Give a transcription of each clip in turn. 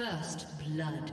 First blood.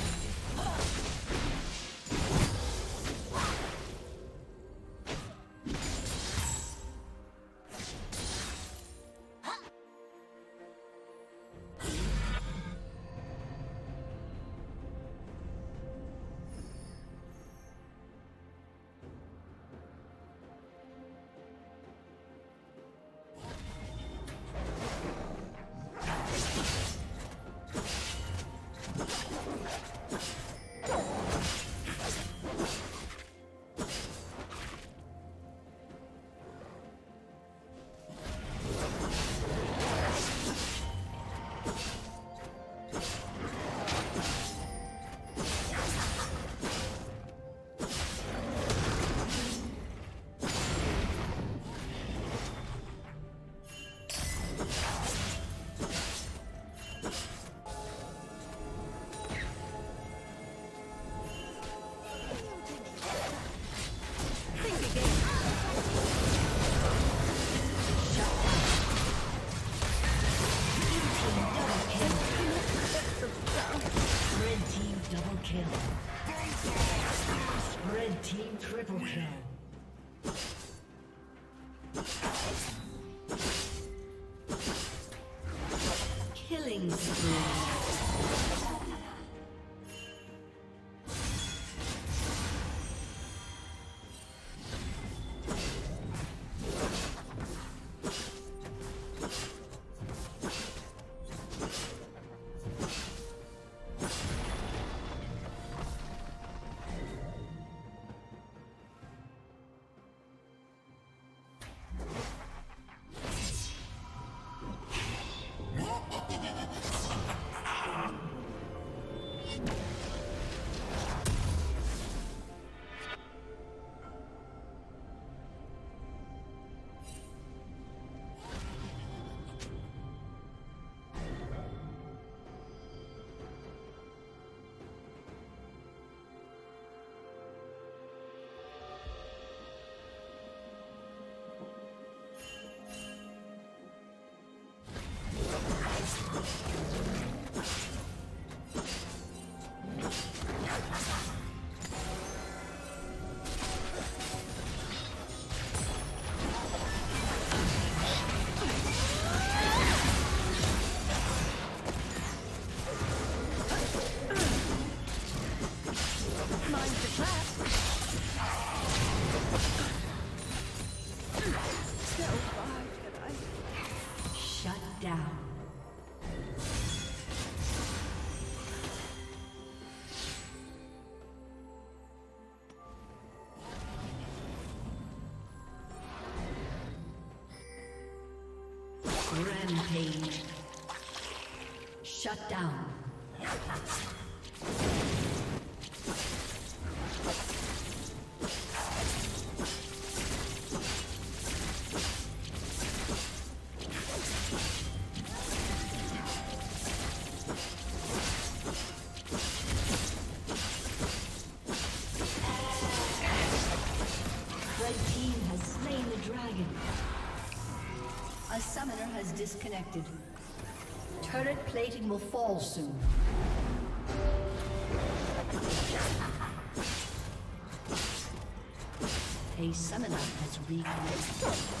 Killing spree. Disconnected. Turret plating will fall soon. A summoner has reconnected.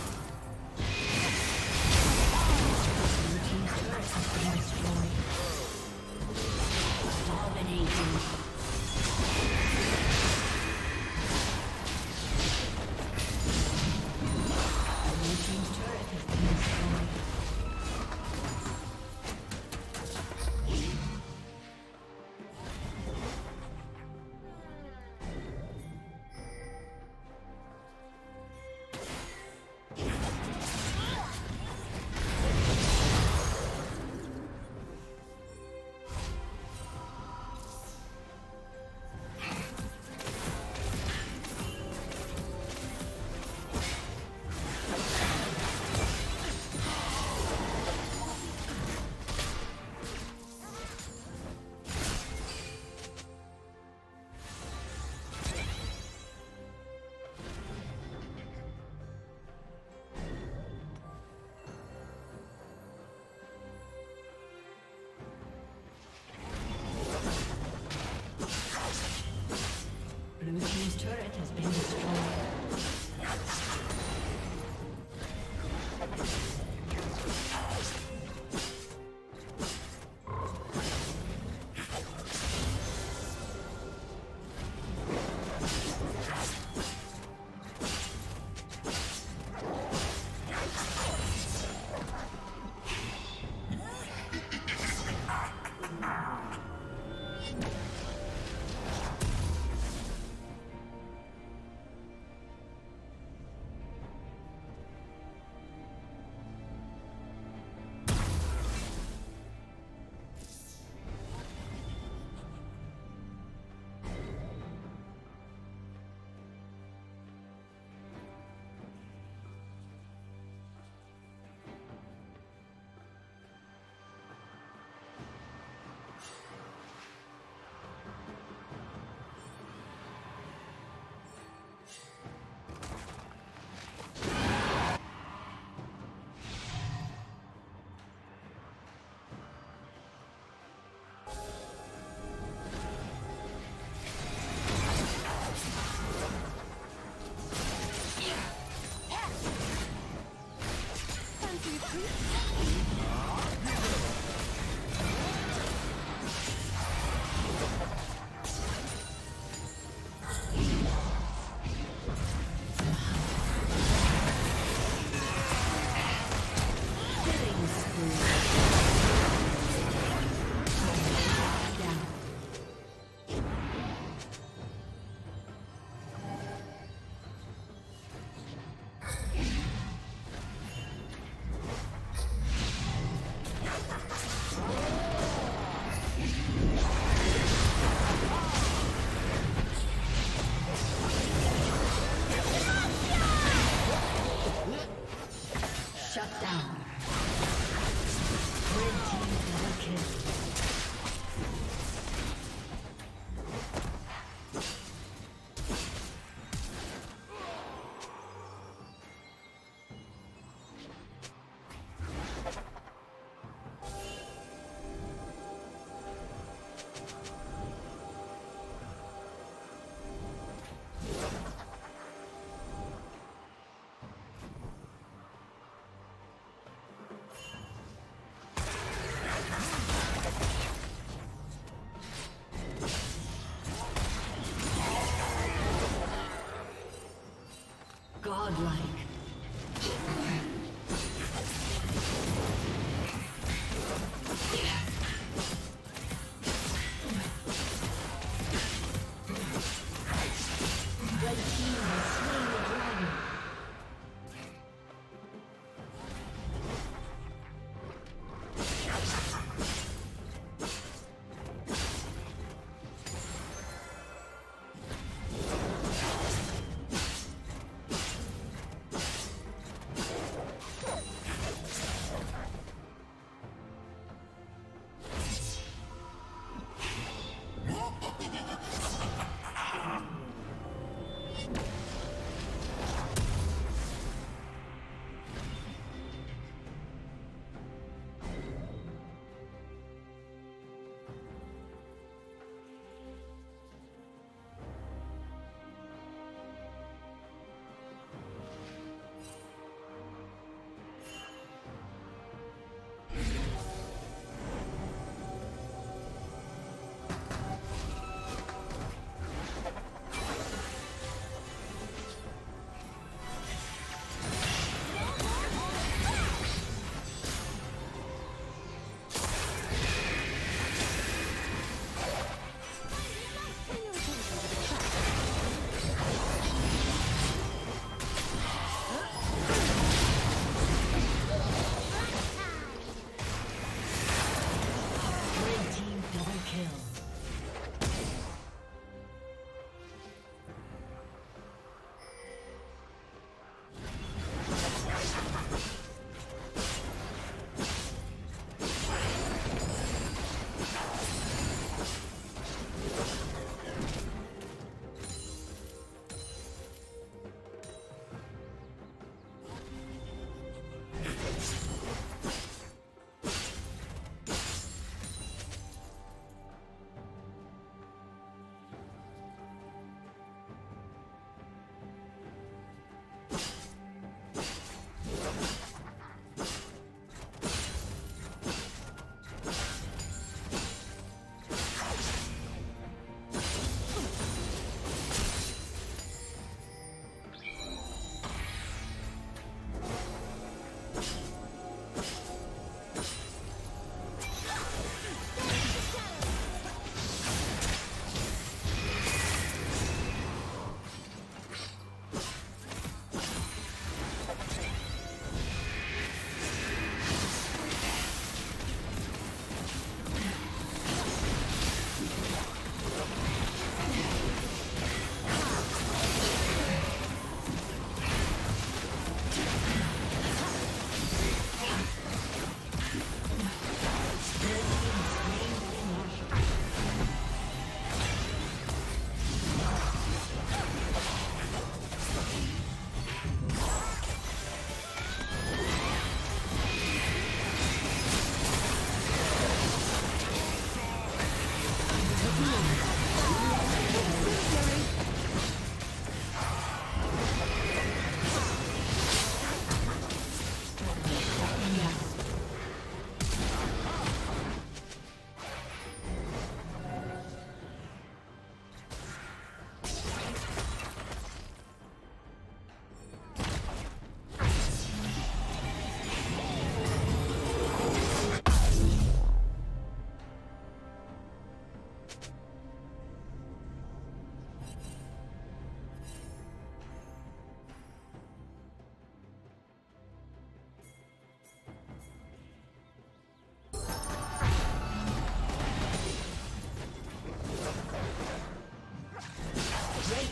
Godlike.